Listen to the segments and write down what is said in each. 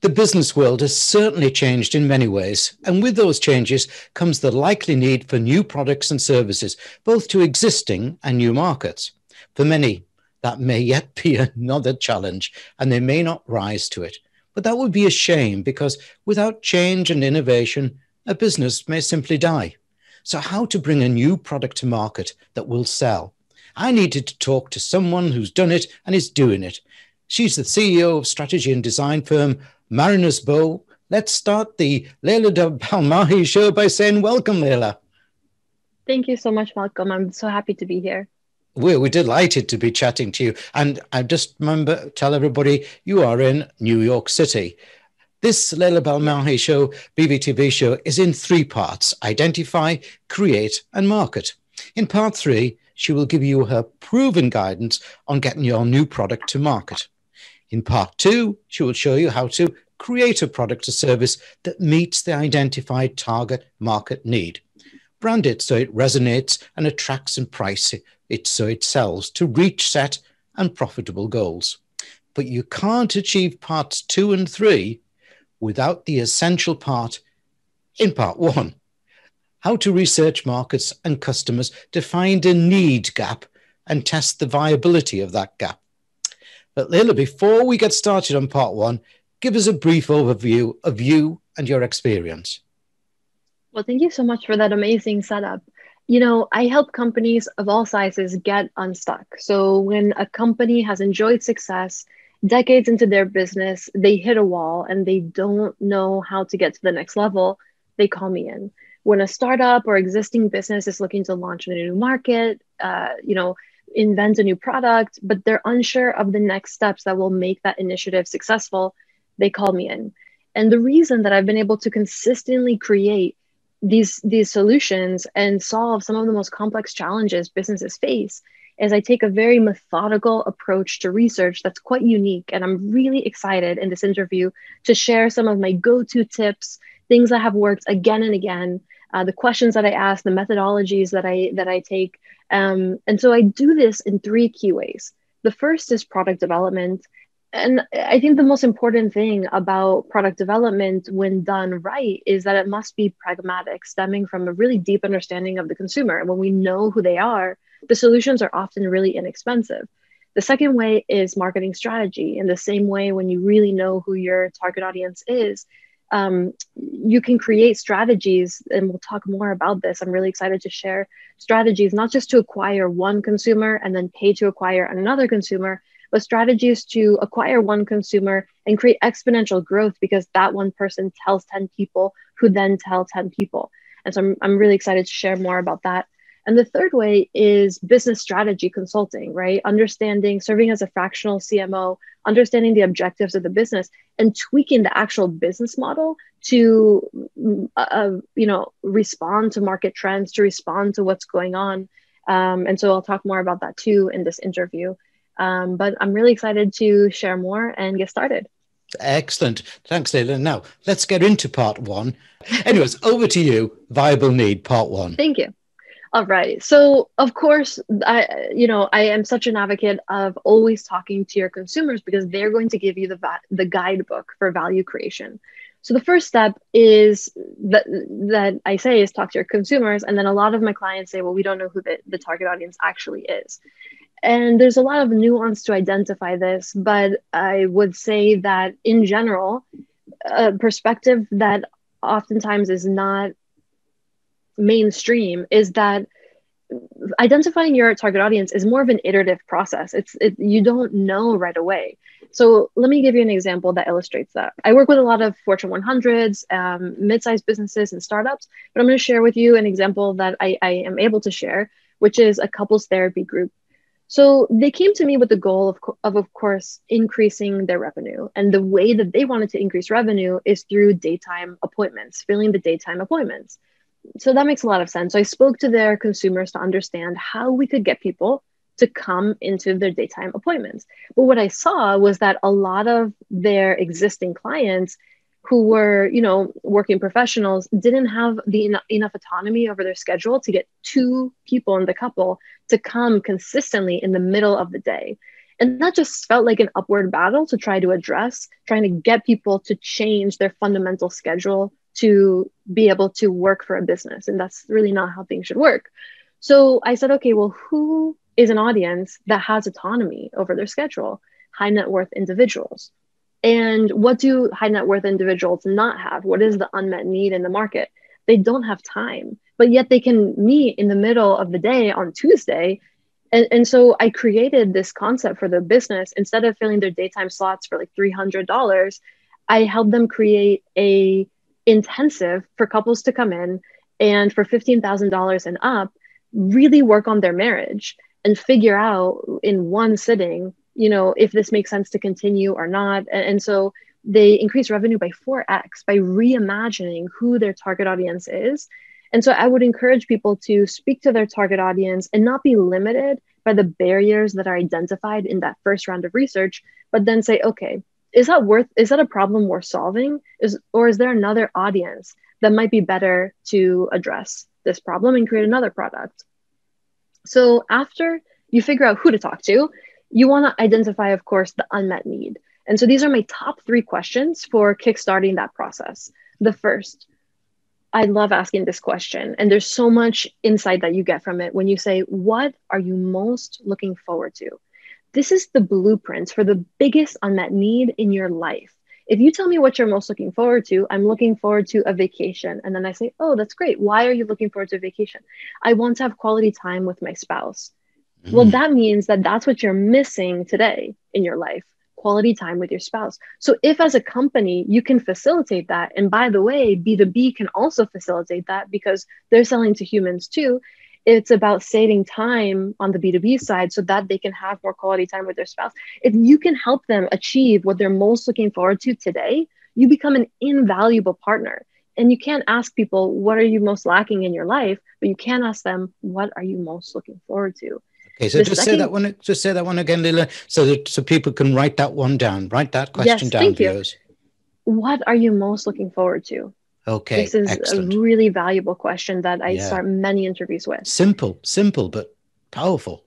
The business world has certainly changed in many ways, and with those changes comes the likely need for new products and services, both to existing and new markets. For many, that may yet be another challenge, and they may not rise to it. But that would be a shame because without change and innovation, a business may simply die. So, how to bring a new product to market that will sell? I needed to talk to someone who's done it and is doing it. She's the CEO of strategy and design firm Mariners Bow. Let's start the Leila Belmahi show by saying welcome, Leila. Thank you so much, Malcolm. I'm so happy to be here. We're, we're delighted to be chatting to you. And I just remember, tell everybody you are in New York City. This Leila Belmahi show, BV-TV show, is in three parts identify, create, and market. In part three, she will give you her proven guidance on getting your new product to market. In part two, she will show you how to create a product or service that meets the identified target market need. Brand it so it resonates and attracts and price it so it sells to reach set and profitable goals. But you can't achieve parts two and three without the essential part in part one how to research markets and customers to find a need gap and test the viability of that gap. But Leila, before we get started on part one, give us a brief overview of you and your experience. Well, thank you so much for that amazing setup. You know, I help companies of all sizes get unstuck. So when a company has enjoyed success, decades into their business, they hit a wall and they don't know how to get to the next level, they call me in. When a startup or existing business is looking to launch in a new market, uh, you know, invent a new product, but they're unsure of the next steps that will make that initiative successful, they call me in. And the reason that I've been able to consistently create these these solutions and solve some of the most complex challenges businesses face is I take a very methodical approach to research that's quite unique. And I'm really excited in this interview to share some of my go to tips, things that have worked again and again, uh, the questions that I ask, the methodologies that I that I take, um, and so I do this in three key ways. The first is product development, and I think the most important thing about product development, when done right, is that it must be pragmatic, stemming from a really deep understanding of the consumer. And when we know who they are, the solutions are often really inexpensive. The second way is marketing strategy. In the same way, when you really know who your target audience is, um, you can create strategies, and we'll talk more about this. I'm really excited to share strategies, not just to acquire one consumer and then pay to acquire another consumer, but strategies to acquire one consumer and create exponential growth because that one person tells 10 people who then tell 10 people. And so I'm, I'm really excited to share more about that. And the third way is business strategy consulting, right? Understanding, serving as a fractional CMO, understanding the objectives of the business and tweaking the actual business model to, uh, uh, you know, respond to market trends, to respond to what's going on. Um, and so I'll talk more about that too in this interview. Um, but I'm really excited to share more and get started. Excellent. Thanks, Leila. Now let's get into part one. Anyways, over to you. Viable need, part one. Thank you. All right. So, of course, I you know, I am such an advocate of always talking to your consumers because they're going to give you the the guidebook for value creation. So the first step is that that I say is talk to your consumers, and then a lot of my clients say, well, we don't know who the, the target audience actually is. And there's a lot of nuance to identify this, but I would say that in general, a perspective that oftentimes is not mainstream is that identifying your target audience is more of an iterative process. It's it, you don't know right away. So let me give you an example that illustrates that. I work with a lot of Fortune 100s, um, mid-sized businesses, and startups. But I'm going to share with you an example that I, I am able to share, which is a couples therapy group. So they came to me with the goal of, of, of course, increasing their revenue. And the way that they wanted to increase revenue is through daytime appointments, filling the daytime appointments so that makes a lot of sense. So I spoke to their consumers to understand how we could get people to come into their daytime appointments. But what I saw was that a lot of their existing clients who were, you know, working professionals didn't have the en- enough autonomy over their schedule to get two people in the couple to come consistently in the middle of the day. And that just felt like an upward battle to try to address, trying to get people to change their fundamental schedule to be able to work for a business. And that's really not how things should work. So I said, okay, well, who is an audience that has autonomy over their schedule? High net worth individuals. And what do high net worth individuals not have? What is the unmet need in the market? They don't have time, but yet they can meet in the middle of the day on Tuesday. And, and so I created this concept for the business. Instead of filling their daytime slots for like $300, I helped them create a intensive for couples to come in and for $15,000 and up, really work on their marriage and figure out in one sitting, you know, if this makes sense to continue or not. And, and so they increase revenue by 4x by reimagining who their target audience is. And so I would encourage people to speak to their target audience and not be limited by the barriers that are identified in that first round of research, but then say, okay, is that worth is that a problem worth solving? Is or is there another audience that might be better to address this problem and create another product? So after you figure out who to talk to you want to identify of course the unmet need. And so these are my top three questions for kickstarting that process. The first i love asking this question and there's so much insight that you get from it when you say what are you most looking forward to this is the blueprint for the biggest unmet need in your life. If you tell me what you're most looking forward to, I'm looking forward to a vacation. And then I say, oh, that's great. Why are you looking forward to a vacation? I want to have quality time with my spouse. Mm-hmm. Well, that means that that's what you're missing today in your life quality time with your spouse. So, if as a company you can facilitate that, and by the way, B2B can also facilitate that because they're selling to humans too, it's about saving time on the B2B side so that they can have more quality time with their spouse. If you can help them achieve what they're most looking forward to today, you become an invaluable partner. And you can't ask people, what are you most lacking in your life? But you can ask them, what are you most looking forward to? Okay, so the just second, say that one. Just say that one again, Leila, so that so people can write that one down. Write that question yes, down, thank you. What are you most looking forward to? Okay. This is excellent. a really valuable question that I yeah. start many interviews with. Simple, simple, but powerful.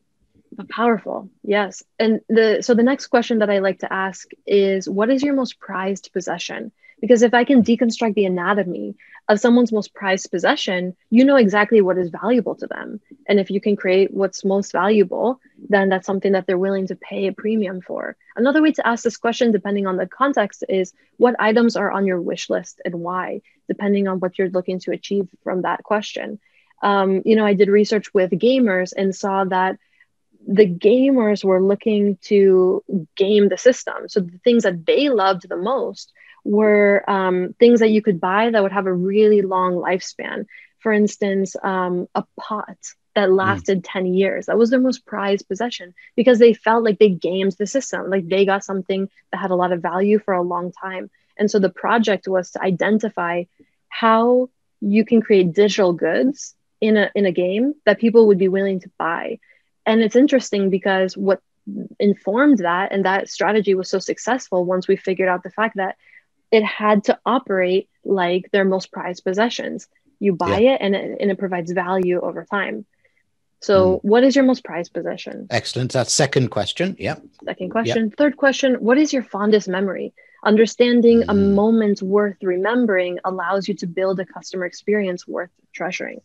But powerful, yes. And the so the next question that I like to ask is what is your most prized possession? Because if I can deconstruct the anatomy of someone's most prized possession, you know exactly what is valuable to them. And if you can create what's most valuable, then that's something that they're willing to pay a premium for. Another way to ask this question, depending on the context, is what items are on your wish list and why, depending on what you're looking to achieve from that question. Um, you know, I did research with gamers and saw that the gamers were looking to game the system. So the things that they loved the most were um, things that you could buy that would have a really long lifespan. For instance, um, a pot that hmm. lasted mm. 10 years. That was their most prized possession because they felt like they gamed the system, like they got something that had a lot of value for a long time. And so the project was to identify how you can create digital goods in a in a game that people would be willing to buy. And it's interesting because what informed that and that strategy was so successful once we figured out the fact that it had to operate like their most prized possessions. You buy yeah. it and, it and it provides value over time. So, mm. what is your most prized possession? Excellent. That's second question. Yeah. Second question. Yep. Third question What is your fondest memory? Understanding mm. a moment worth remembering allows you to build a customer experience worth treasuring.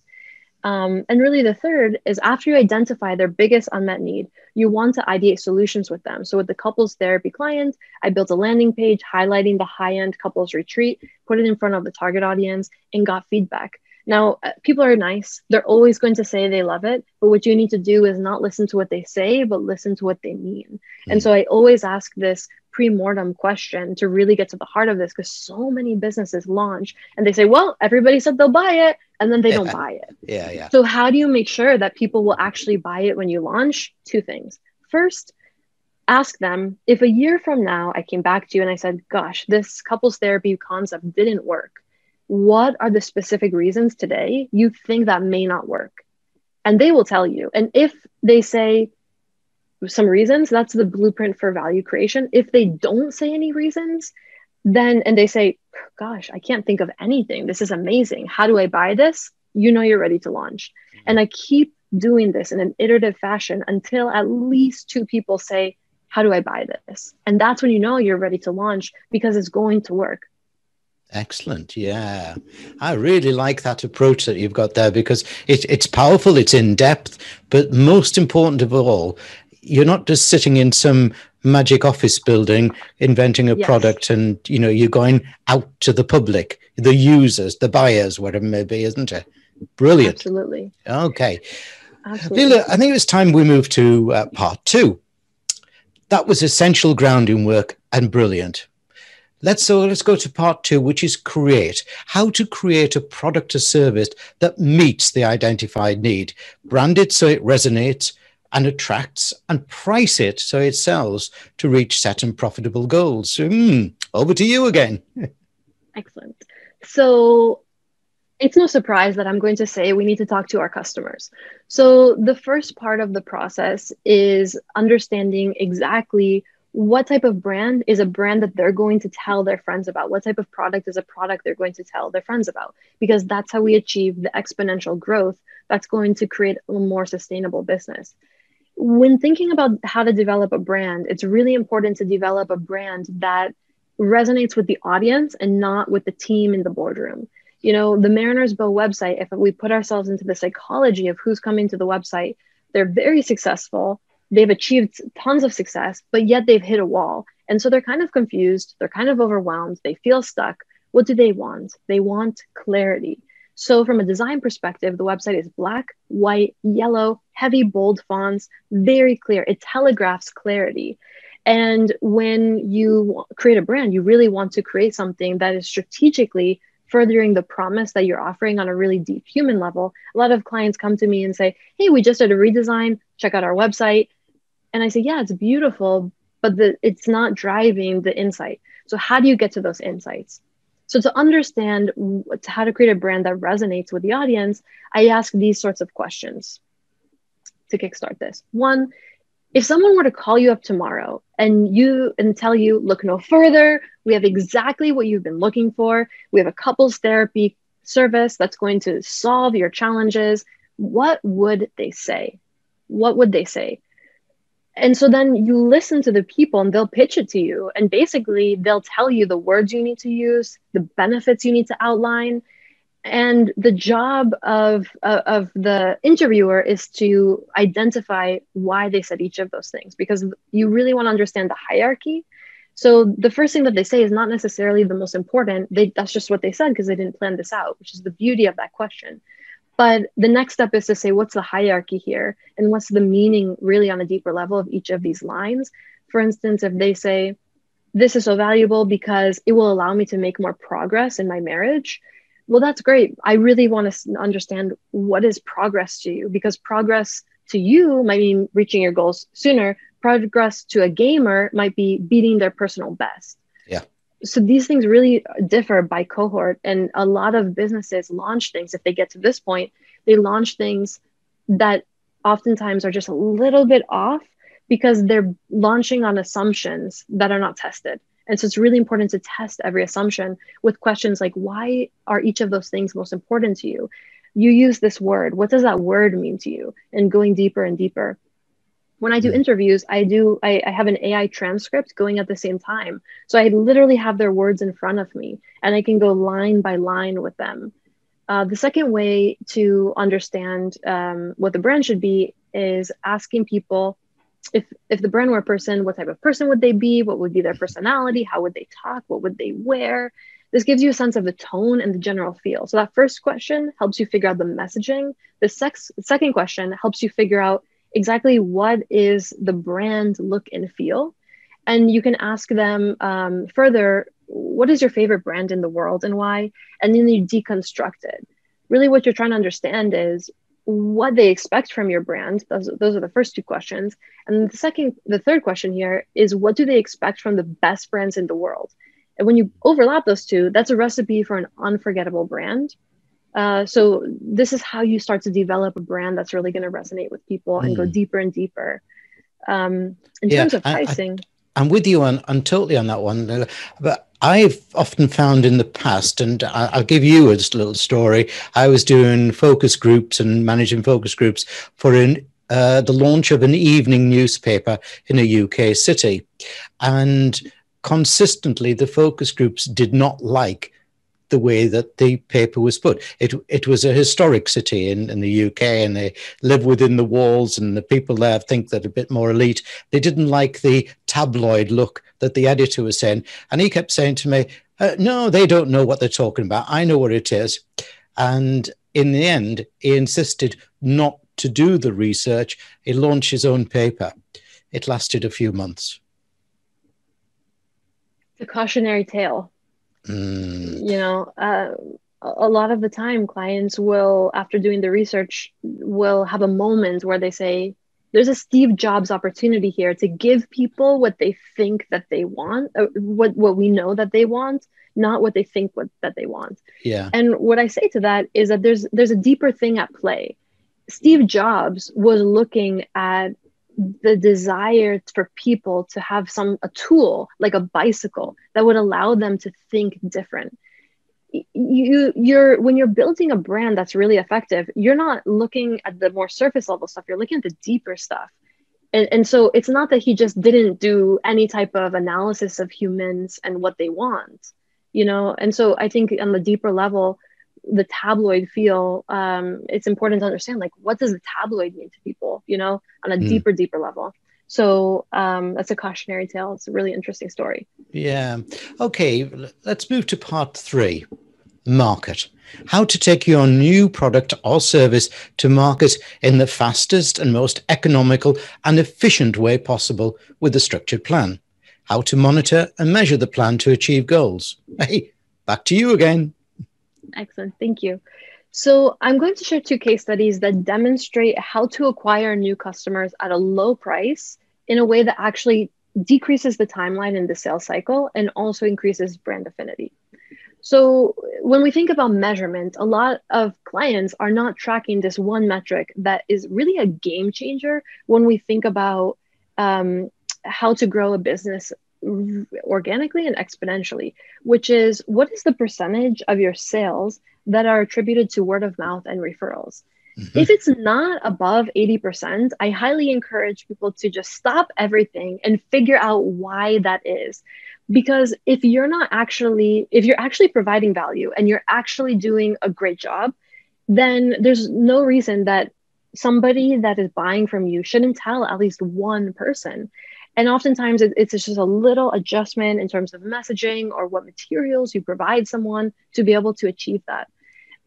Um, and really, the third is after you identify their biggest unmet need, you want to ideate solutions with them. So, with the couples therapy client, I built a landing page highlighting the high end couples retreat, put it in front of the target audience, and got feedback. Now, uh, people are nice. They're always going to say they love it. But what you need to do is not listen to what they say, but listen to what they mean. Mm-hmm. And so I always ask this pre-mortem question to really get to the heart of this because so many businesses launch and they say well everybody said they'll buy it and then they yeah. don't buy it yeah yeah so how do you make sure that people will actually buy it when you launch two things first ask them if a year from now i came back to you and i said gosh this couples therapy concept didn't work what are the specific reasons today you think that may not work? And they will tell you. And if they say some reasons that's the blueprint for value creation. If they don't say any reasons then and they say gosh i can't think of anything. This is amazing. How do i buy this? You know you're ready to launch. Mm-hmm. And i keep doing this in an iterative fashion until at least two people say how do I buy this? And that's when you know you're ready to launch because it's going to work. Excellent. Yeah. I really like that approach that you've got there because it, it's powerful, it's in depth, but most important of all, you're not just sitting in some magic office building inventing a yes. product and you know you're going out to the public the users the buyers whatever it may be isn't it brilliant absolutely okay Absolutely. I think it was time we moved to uh, part two. That was essential grounding work and brilliant. Let's so let's go to part two, which is create. How to create a product or service that meets the identified need. Brand it so it resonates and attracts, and price it so it sells to reach set and profitable goals. Mm, over to you again. Excellent. So it's no surprise that I'm going to say we need to talk to our customers. So, the first part of the process is understanding exactly what type of brand is a brand that they're going to tell their friends about. What type of product is a product they're going to tell their friends about? Because that's how we achieve the exponential growth that's going to create a more sustainable business. When thinking about how to develop a brand, it's really important to develop a brand that resonates with the audience and not with the team in the boardroom you know the mariners bow website if we put ourselves into the psychology of who's coming to the website they're very successful they've achieved tons of success but yet they've hit a wall. And so they're kind of confused. They're kind of overwhelmed. They feel stuck. What do they want? They want clarity. So from a design perspective the website is black white yellow heavy bold fonts very clear. It telegraphs clarity. And when you create a brand you really want to create something that is strategically furthering the promise that you're offering on a really deep human level. A lot of clients come to me and say, Hey, we just did a redesign, check out our website. And I say, Yeah, it's beautiful, but the, it's not driving the insight. So, how do you get to those insights? So, to understand how to create a brand that resonates with the audience, I ask these sorts of questions to kickstart this. One, if someone were to call you up tomorrow and you and tell you look no further we have exactly what you've been looking for we have a couples therapy service that's going to solve your challenges what would they say what would they say and so then you listen to the people and they'll pitch it to you. And basically they'll tell you the words you need to use the benefits you need to outline. And the job of uh, of the interviewer is to identify why they said each of those things because you really want to understand the hierarchy. So the first thing that they say is not necessarily the most important. They that's just what they said because they didn't plan this out which is the beauty of that question but the next step is to say what's the hierarchy here? And what's the meaning really on a deeper level of each of these lines? For instance if they say this is so valuable because it will allow me to make more progress in my marriage well that's great. I really want to understand what is progress to you? Because progress to you might mean reaching your goals sooner. Progress to a gamer might be beating their personal best. Yeah so these things really differ by cohort and a lot of businesses launch things if they get to this point they launch things that oftentimes are just a little bit off because they're launching on assumptions that are not tested and so it's really important to test every assumption with questions like why are each of those things most important to you? You use this word. What does that word mean to you? And going deeper and deeper. When I do hmm. interviews, I do I, I have an AI transcript going at the same time. So I literally have their words in front of me and I can go line by line with them. Uh, the second way to understand um, what the brand should be is asking people if if the brand were a person what type of person would they be what would be their personality how would they talk what would they wear this gives you a sense of the tone and the general feel so that first question helps you figure out the messaging the sex, second question helps you figure out exactly what is the brand look and feel. And you can ask them um, further what is your favorite brand in the world and why? And then you deconstruct it. Really what you're trying to understand is what they expect from your brand. Those, those are the first two questions. And the second the third question here is what do they expect from the best brands in the world? And when you overlap those two that's a recipe for an unforgettable brand uh, so this is how you start to develop a brand that's really going to resonate with people and mm. go hmm. deeper and deeper um, in yeah, terms of pricing I, am with you on, on totally on that one but I've often found in the past, and I'll give you a little story. I was doing focus groups and managing focus groups for an uh, the launch of an evening newspaper in a UK city. And consistently, the focus groups did not like the way that the paper was put. It it was a historic city in, in the UK, and they live within the walls, and the people there think that a bit more elite. They didn't like the tabloid look that the editor was saying, and he kept saying to me, uh, "No, they don't know what they're talking about. I know what it is." And in the end, he insisted not to do the research. He launched his own paper. It lasted a few months. It's a cautionary tale. Mm. You know, uh, a lot of the time, clients will, after doing the research, will have a moment where they say, "There's a Steve Jobs opportunity here to give people what they think that they want, uh, what what we know that they want, not what they think what that they want." Yeah. And what I say to that is that there's there's a deeper thing at play. Steve Jobs was looking at the desire for people to have some a tool like a bicycle that would allow them to think different. You you're when you're building a brand that's really effective you're not looking at the more surface level stuff you're looking at the deeper stuff. And, and so it's not that he just didn't do any type of analysis of humans and what they want you know? And so i think on the deeper level the tabloid feel um, it's important to understand like what does the tabloid mean to people you know on a mm. deeper deeper level. So um, that's a cautionary tale. It's a really interesting story. Yeah. Okay let's move to part three market. How to take your new product or service to market in the fastest and most economical and efficient way possible with a structured plan. How to monitor and measure the plan to achieve goals. Hey back to you again Excellent. Thank you. So I'm going to share two case studies that demonstrate how to acquire new customers at a low price in a way that actually decreases the timeline in the sales cycle and also increases brand affinity. So when we think about measurement, a lot of clients are not tracking this one metric that is really a game changer when we think about um, how to grow a business organically and exponentially, which is what is the percentage of your sales that are attributed to word of mouth and referrals? Mm-hmm. If it's not above 80%, I highly encourage people to just stop everything and figure out why that is. Because if you're not actually, if you're actually providing value and you're actually doing a great job, then there's no reason that somebody that is buying from you shouldn't tell at least one person and oftentimes it's just a little adjustment in terms of messaging or what materials you provide someone to be able to achieve that.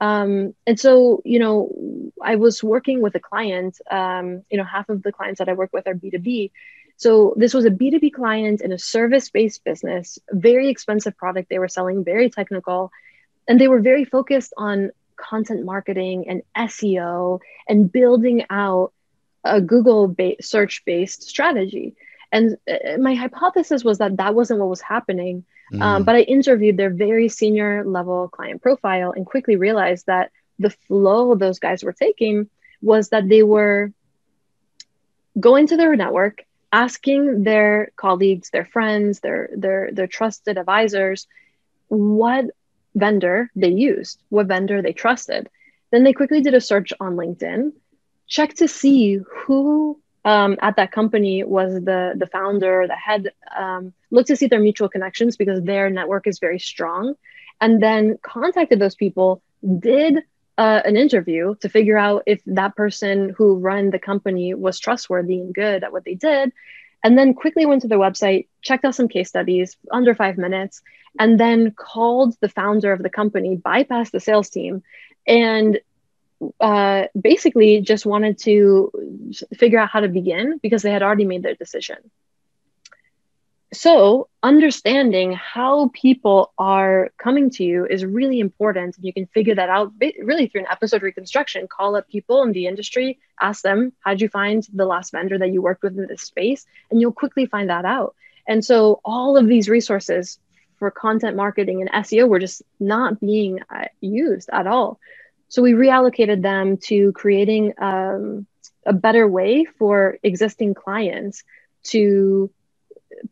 Um, and so you know i was working with a client um, you know half of the clients that i work with are b2b so this was a b2b client in a service-based business very expensive product. They were selling very technical and they were very focused on content marketing and seo and building out a google search based strategy and uh, my hypothesis was that that wasn't what was happening. Um, mm. Um, but I interviewed their very senior level client profile and quickly realized that the flow those guys were taking was that they were going to their network, asking their colleagues, their friends, their their their trusted advisors, what vendor they used, what vendor they trusted. Then they quickly did a search on LinkedIn, checked to see who um, at that company was the the founder, the head, um, looked to see their mutual connections because their network is very strong, and then contacted those people, did uh, an interview to figure out if that person who ran the company was trustworthy and good at what they did, and then quickly went to their website, checked out some case studies under five minutes, and then called the founder of the company, bypassed the sales team, and uh, basically just wanted to figure out how to begin because they had already made their decision. So, understanding how people are coming to you is really important. And You can figure that out really through an episode reconstruction. Call up people in the industry, ask them, How did you find the last vendor that you worked with in this space? And you'll quickly find that out. And so, all of these resources for content marketing and SEO were just not being uh, used at all. So we reallocated them to creating um, a better way for existing clients to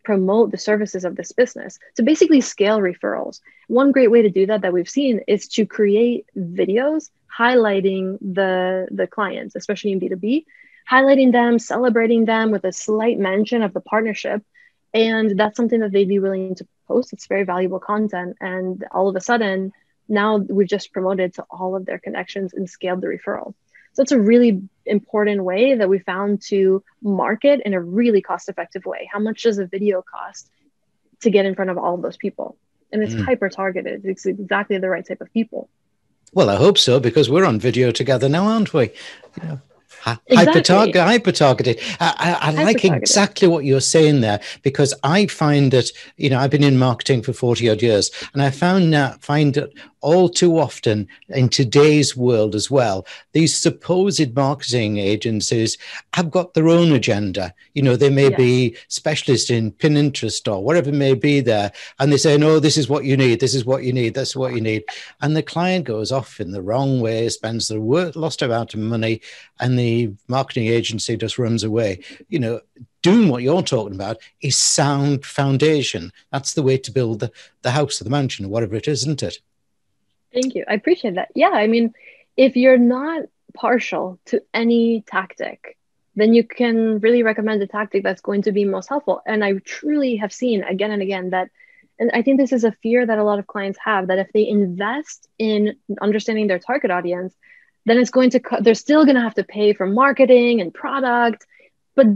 promote the services of this business to basically scale referrals. One great way to do that that we've seen is to create videos highlighting the the clients, especially in B2B, highlighting them, celebrating them with a slight mention of the partnership. And that's something that they'd be willing to post. It's very valuable content. And all of a sudden, now we've just promoted to all of their connections and scaled the referral. So it's a really important way that we found to market in a really cost effective way. How much does a video cost to get in front of all of those people? And it's mm. hyper targeted. It's exactly the right type of people. Well, I hope so because we're on video together now, aren't we? Know, exactly. hyper targeted. I, I, I like exactly what you're saying there because I find that you know I've been in marketing for forty odd years, and I found that find that all too often in today's world as well, these supposed marketing agencies have got their own agenda. You know, they may yeah. be specialists in Pinterest or whatever may be there, and they say, "No, this is what you need. This is what you need. That's what you need," and the client goes off in the wrong way, spends the work, lost amount of money, and the marketing agency just runs away. You know, doing what you're talking about is sound foundation. That's the way to build the, the house or the mansion or whatever it is, isn't it? Thank you. I appreciate that. Yeah, I mean, if you're not partial to any tactic, then you can really recommend a tactic that's going to be most helpful. And I truly have seen again and again that, and I think this is a fear that a lot of clients have that if they invest in understanding their target audience, then it's going to, they're still going to have to pay for marketing and product. But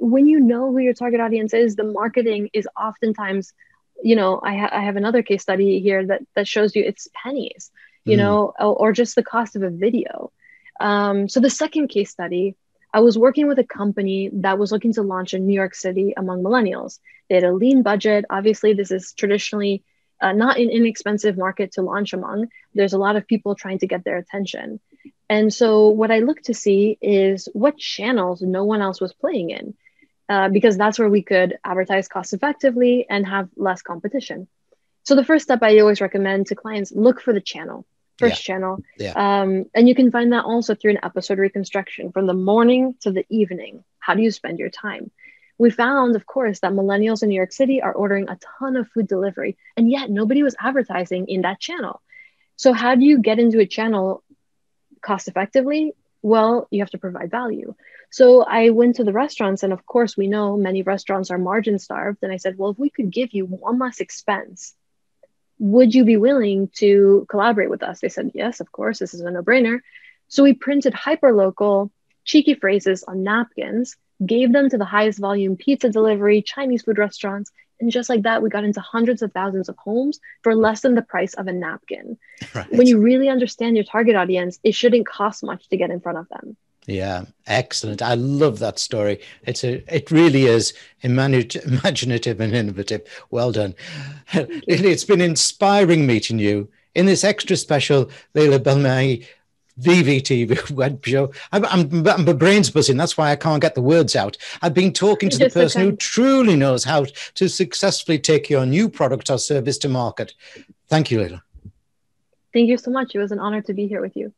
when you know who your target audience is, the marketing is oftentimes you know I, ha- I have another case study here that that shows you it's pennies you mm. know or, or, just the cost of a video. Um, so the second case study i was working with a company that was looking to launch in new york city among millennials. They had a lean budget. Obviously this is traditionally uh, not an inexpensive market to launch among. There's a lot of people trying to get their attention and so what i looked to see is what channels no one else was playing in uh, because that's where we could advertise cost effectively and have less competition. So the first step I always recommend to clients look for the channel, first yeah. channel. Yeah. Um, and you can find that also through an episode reconstruction from the morning to the evening. How do you spend your time? We found, of course, that millennials in New York City are ordering a ton of food delivery, and yet nobody was advertising in that channel. So, how do you get into a channel cost effectively? Well, you have to provide value. So I went to the restaurants, and of course, we know many restaurants are margin starved. And I said, well, if we could give you one less expense, would you be willing to collaborate with us? They said, yes, of course, this is a no brainer. So we printed hyper local, cheeky phrases on napkins, gave them to the highest volume pizza delivery, Chinese food restaurants. And just like that, we got into hundreds of thousands of homes for less than the price of a napkin. Right. When you really understand your target audience, it shouldn't cost much to get in front of them. Yeah, excellent. I love that story. It's a, it really is imaginative and innovative. Well done. It's been inspiring meeting you in this extra special Leila Belmahi BV-TV web show. I'm, I'm, I'm, my brain's buzzing. That's why I can't get the words out. I've been talking to the person who truly knows how to successfully take your new product or service to market. Thank you, Leila. Thank you so much. It was an honor to be here with you.